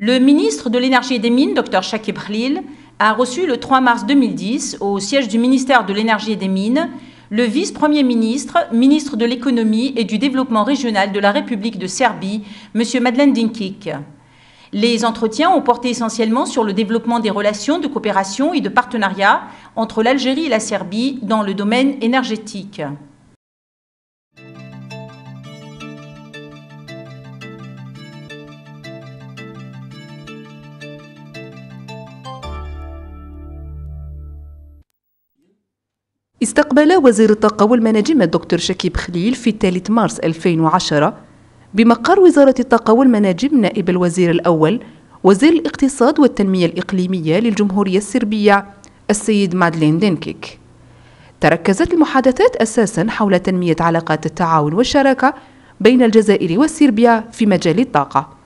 Le ministre de l'Énergie et des Mines, Dr Shakib Khalil, a reçu le 3 mars 2010, au siège du ministère de l'Énergie et des Mines, le vice-premier ministre, ministre de l'Économie et du Développement régional de la République de Serbie, M. Madeleine Dinkic. Les entretiens ont porté essentiellement sur le développement des relations de coopération et de partenariat entre l'Algérie et la Serbie dans le domaine énergétique. استقبل وزير الطاقة والمناجم الدكتور شكيب خليل في 3 مارس 2010 بمقر وزارة الطاقة والمناجم نائب الوزير الأول وزير الاقتصاد والتنمية الإقليمية للجمهورية السربية السيد مادلين دينكيك. تركزت المحادثات أساسا حول تنمية علاقات التعاون والشراكة بين الجزائر وسربيا في مجال الطاقة.